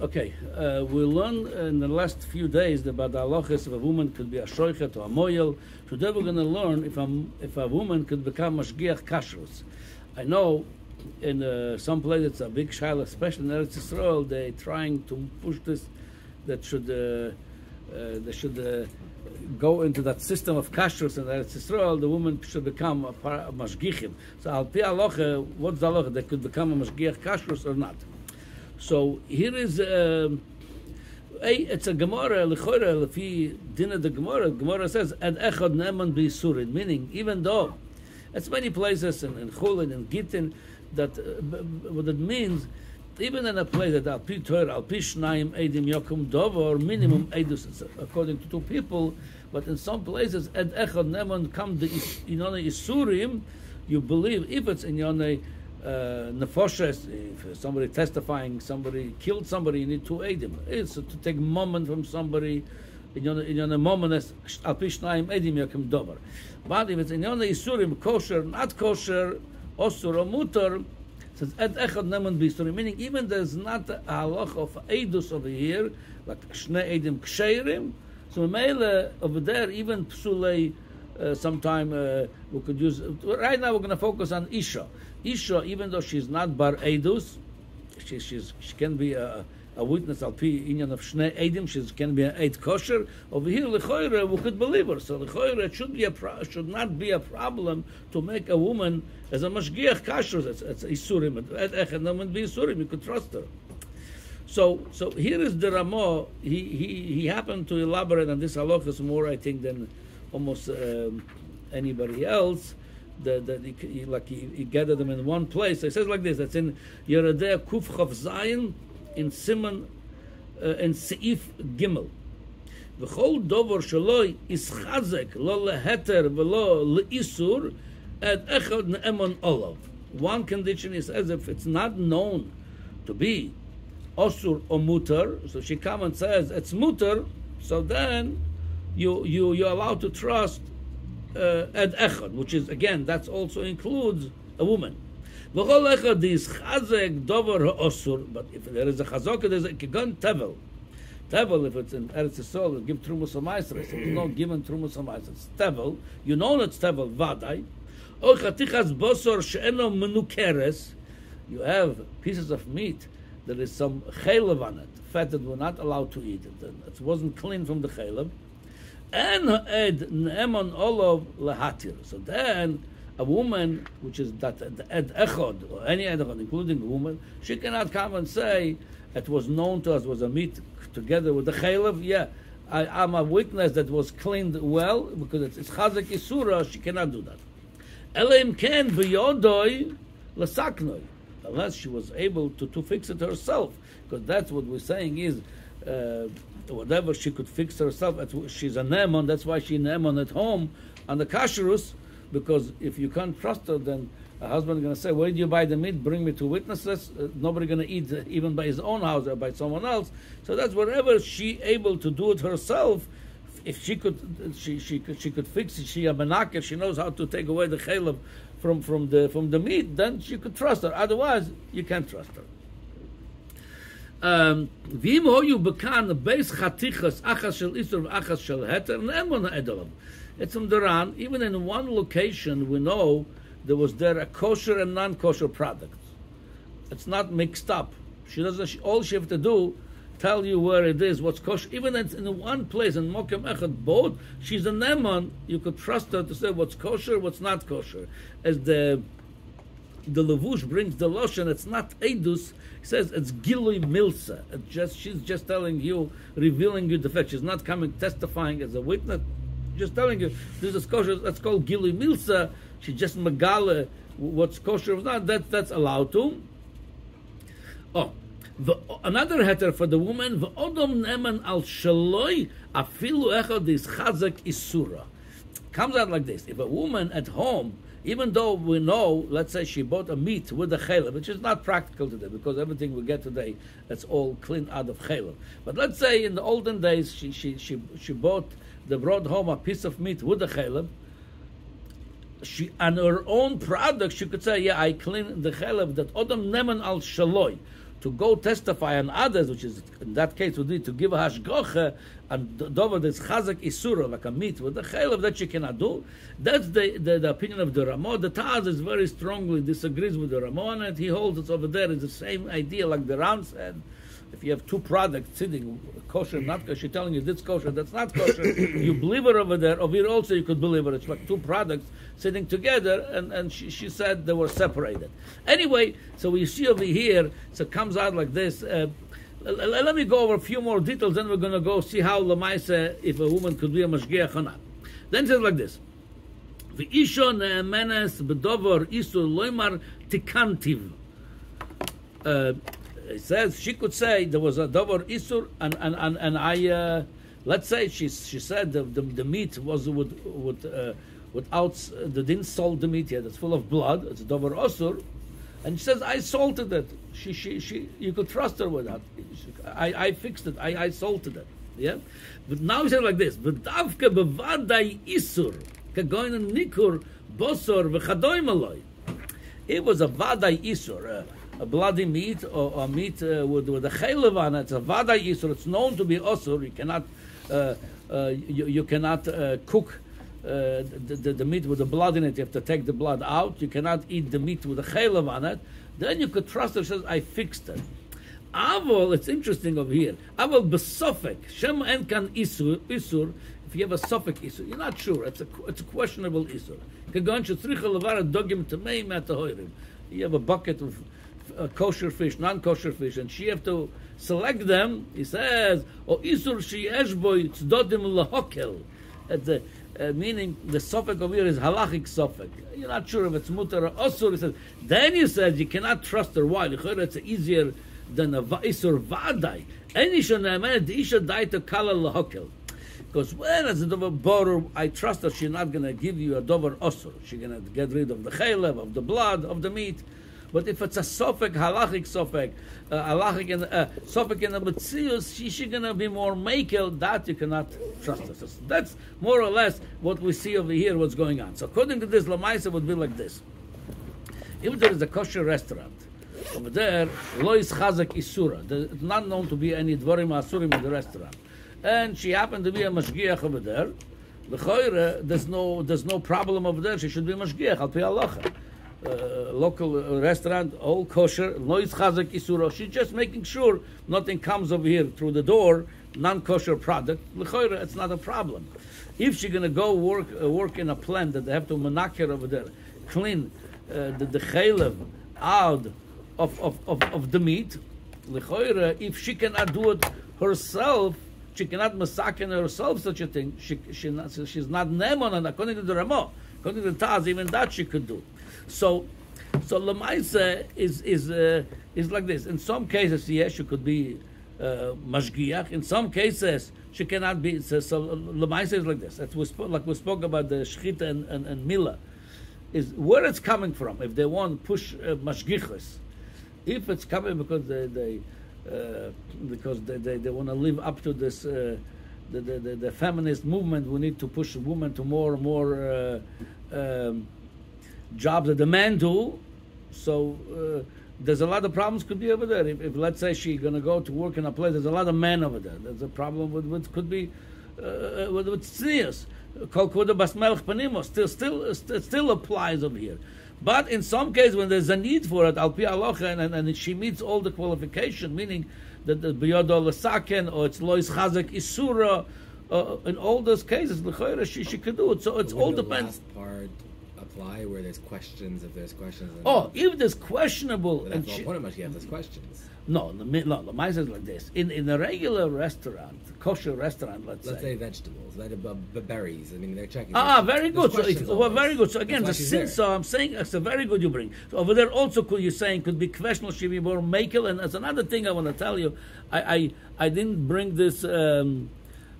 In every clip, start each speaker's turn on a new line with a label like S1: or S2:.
S1: Okay, uh, we learned in the last few days about the halachas if a woman could be a shoichet or a moyel. Today we're going to learn if a, if a woman could become a mashgiach kashrus. I know in uh, some places it's a big shaila, especially in Eretz Yisrael, they're trying to push this that should uh, uh, they should uh, go into that system of kashrus in Eretz Yisrael. The woman should become a, par- a mashgichim. So al pi halacha, what's the halacha? They could become a mashgiach kashrus or not. So here is um, a, it's a Gemara lechora lefi dinah the Gemara. Gemara says ad echad neman b'isurin, meaning even though it's many places in, in Chulin and Gittin that uh, what it means. Even in a place that al pi Torah, al pi shnayim edim yokum dover, minimum edus, according to two people, but in some places, ed echad neman come the inone isurim, you believe if it's in yone uh, nefoshes, if somebody testifying, somebody killed somebody, you need to aid him. It's to take moment from somebody, in your in your moment al pi shnayim edim yokum dover. But if it's in yone isurim, kosher, not kosher, osur or mutar, says et echad neman b'isurin, meaning even there's not a halach of edus over here, like shne edim ksherim, so mele over there, even psulei, uh, sometime uh, we could use, right now we're going to focus on Isha. Isha, even though she's not bar edus, she, she's, she can be a, a witness al pi inyan of shne edim, she can be an eid kosher. Over here, lechoire, we could believe her. So lechoire, it should be a pro- should not be a problem to make a woman as a mashgiach kasher. It's, it's isurim. Echad nomen be isurim. You could trust her. So, so here is the Ramo. He, he, he happened to elaborate on this halachas more, I think, than almost um, anybody else. That, that he, he, like he, he, gathered them in one place. So it says like this. That's in Yoreh De'ah Kuf Chav Zayin in Simon uh, in Seif Gimel. וכל דובר is chazek, לא להתר V'lo Leisur at Echad נאמן olav. One condition is as if it's not known to be osur or mutar, so she comes and says it's mutar, so then you, you, you're allowed to trust uh, Ed Echad, which is, again, that also includes a woman. But if there is a chazaka, there's a kigun tevel. Tevel, if it's in Eretz Yisrael, give Trumas or If it's not given trumus al it's tevel. You know it's tevel, vadai. Or chatichas bosor menukeres. You have pieces of meat there is some chaylev on it, fat that we're not allowed to eat. It, it wasn't clean from the chaylev. And. So then, a woman, which is that ed echod, or any ed echod, including a woman, she cannot come and say, it was known to us, was a meat together with the chalev. Yeah, I, I'm a witness that was cleaned well, because it's, chazak isura, she cannot do that. Elim ken b'yodoi l'saknoi. Unless she was able to, to fix it herself. Because that's what we're saying is, uh, whatever she could fix herself, she's a Naaman, that's why she's Naaman at home on the kashrus, because if you can't trust her, then a husband going to say, where did you buy the meat? Bring me two witnesses. Uh, nobody going to eat uh, even by his own house or by someone else. So that's whatever she able to do it herself, if she could, she she could she could fix it. She a menaka. She knows how to take away the chaylev from from the from the meat. Then she could trust her. Otherwise, you can't trust her. Um, V'im hoyu bekan beis chatichas achas shel isur achas shel heter ne'emon ha'edalam. It's. Even in one location, we know there was there a kosher and non-kosher product. It's not mixed up. She doesn't. She, all she have to do, tell you where it is, what's kosher. Even it's in one place in Mokem Echad, both she's a neman. You could trust her to say what's kosher, what's not kosher. As the the levush brings the lotion, it's not edus. He says it's gilui milsa. Just she's just telling you, revealing you the fact. She's not coming testifying as a witness. Just telling you this is kosher. That's called gilui milsa. She just megale what's kosher or not. That that's allowed to. Oh, the, another heter for the woman. V'odom neman al shaloi afilu echad is chazak isura. Comes out like this: If a woman at home, even though we know, let's say she bought a meat with a chaylev, which is not practical today because everything we get today that's all clean out of chaylev. But let's say in the olden days she she she, she bought they brought home a piece of meat with a chaylev. She on her own product she could say, yeah, I clean the chaylev that odom neman al shaloi to go testify on others, which is in that case would be to give a hashgocha and dover this chazak isura like a meat with the chaylev that you cannot do. That's the, the, the opinion of the Ramah. The Taz is very strongly disagrees with the Ramah, and he holds it over there. It's the same idea like the Ram said if you have two products sitting, kosher, not kosher, telling you this kosher, that's not kosher, you believe it over there. Over here also you could believe it. It's like two products sitting together, and, and she, she said they were separated. Anyway, so we see over here, so it comes out like this. Uh, let me go over a few more details, then we're going to go see how Lamaisa, if a woman could be a Mashgiach or not. Then it says like this. V'isho ne'emenes b'dover isur loimar tikantiv. Uh, it says, she could say, there was a Davar isur, and, and, and, and I, uh, let's say she, she said the, the, the meat was would, would, uh, without, uh, they didn't salt the meat yet, it's full of blood, it's davar osur, and she says, I salted it. She she she. You could trust her with that. I I fixed it. I I salted it. Yeah, but now he said like this: "V'davke bevadai isur kagoyin nikur bosor v'chadoim aloy." It was a vadai isur. A bloody meat or, meat uh, with, with a chaylev on it. It's a vada isur. It's known to be osur. You cannot, uh, uh, you, you, cannot uh, cook uh, the, the, the, meat with the blood in it. You have to take the blood out. You cannot eat the meat with the chaylev on it. Then you could trust it. Says, I fixed it. Avol, it's interesting over here. Avol besofek shem en kan isur isur. If you have a sofek isur, you're not sure. It's a it's a questionable isur. Kagon shetzricha levara dogim tamei matahoirim. You have a bucket of uh, kosher fish, non-kosher fish, and she have to select them. He says, "O isur she sheyeshboy tzdodim lahokel." Uh, meaning the sofek over here is halachic sofek. You're not sure if it's mutar or osur. Says. Then he says you cannot trust her. Why? It's easier than a isur vadai. Any shonamed the isha died to kala lahokel. Because when as a dover border, I trust that she's not going to give you a dover osur. She's going to get rid of the chaylev, of the blood, of the meat. But if it's a sofek, halachic sofek, uh, halachic and uh, sofek in the mitzius, she she gonna be more makel. That you cannot trust us. So that's more or less what we see over here. What's going on? So according to this, lamaisa would be like this. If there is a kosher restaurant over there, lois chazak isura. There's not known to be any dvarim asurim in the restaurant, and she happened to be a mashgiach over there. There's no there's no problem over there. She should be mashgiach al pi halacha uh, local uh, restaurant, all kosher, lois chazak isuro. She's just making sure nothing comes over here through the door, non-kosher product. L'choira, it's not a problem. If she's gonna go work uh, work in a plant that they have to menakir over there, clean uh, the the out of, of, of, of the meat, l'choira, if she cannot do it herself, she cannot masakin herself such a thing. She, she not, she's not nemon, and according to the Ramah, according to the Taz, even that she could do. So, so lemaisa is is uh, is like this. In some cases, yes, she could be uh, mashgiach. In some cases, she cannot be. So, so lemaisa is like this. That we spoke, like we spoke about the shchita and, and, and mila, is where it's coming from. If they want to push uh, if it's coming because they, they uh, because they, they, they want to live up to this. Uh, the, the, the, feminist movement, we need to push women to more and more uh, um, jobs that the men do. So uh, there's a lot of problems could be over there. If, if let's say she's going to go to work in a place, there's a lot of men over there. There's a problem with, with could be uh, with, with. Kol panimos still still still applies over here. But in some cases, when there's a need for it, al pi and, and, and she meets all the qualification, meaning that the biyodo lesaken or it's lois chazak isura, uh, in all those cases, the she, she could do it. So it's all depends.
S2: part apply where there's questions if there's questions.
S1: Oh, if there's questionable.
S2: Well, that's and point of you have there's questions.
S1: No, the no, the mice is like this. In in a regular restaurant, kosher restaurant, let's, say
S2: let's
S1: say.
S2: say vegetables, that uh, berries. I mean, they're checking.
S1: Ah, very good. So it, well, very good. So again, the sin. So I'm saying it's a very good you bring. So over there also, could you saying could be questionable, should be more makel. And that's another thing I want to tell you. I I, I didn't bring this um,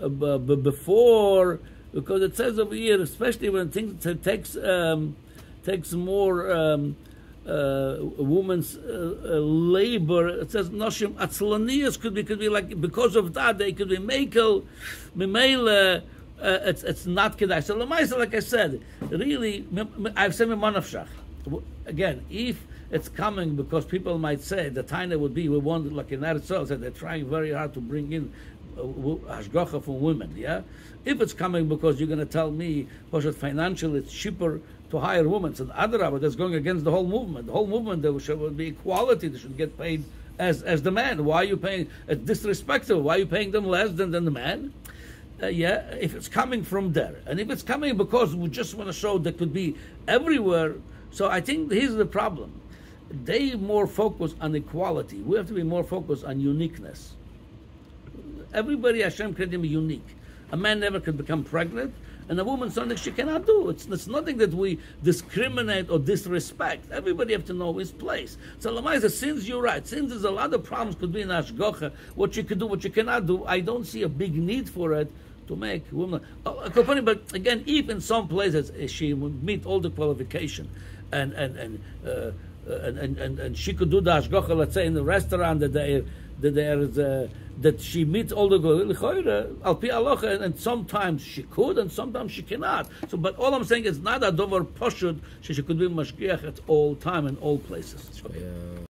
S1: uh, b- before because it says over here, especially when things t- takes um, takes more um, uh, woman's uh, uh, labor. It says noshim atzlanias could be could be like because of that they could be makel, mimele. Uh, it's it's not kedai. So lemaisa, like I said, really, I've said mimanafshach. Again, if it's coming because people might say the time would be we want like in that itself that they're trying very hard to bring in hashgacha for women. Yeah, if it's coming because you're going to tell me, because financially it's cheaper to hire women, so Adarabah, that's going against the whole movement. The whole movement there should be equality. They should get paid as as the man. Why are you paying? It's disrespectful. Why are you paying them less than, than the man? Uh, yeah, if it's coming from there, and if it's coming because we just want to show that could be everywhere. So I think here's the problem: they more focus on equality. We have to be more focused on uniqueness. Everybody Hashem created him unique. A man never could become pregnant, and a woman something she cannot do. It's, it's nothing that we discriminate or disrespect. Everybody have to know his place. So Lamaisa, since you're right, since there's a lot of problems could be in Ashgocha, what you can do, what you cannot do, I don't see a big need for it to make women. Oh, but again, if in some places eh, she would meet all the qualification, and and and. Uh, and, and, and, and she could do the ashgocha, let's say in the restaurant that there, that there is uh, that she meets all the al pi alocha, and sometimes she could, and sometimes she cannot. So, but all I'm saying is not a dover poshud. She could be mashgiach at all time in all places.
S2: Yeah.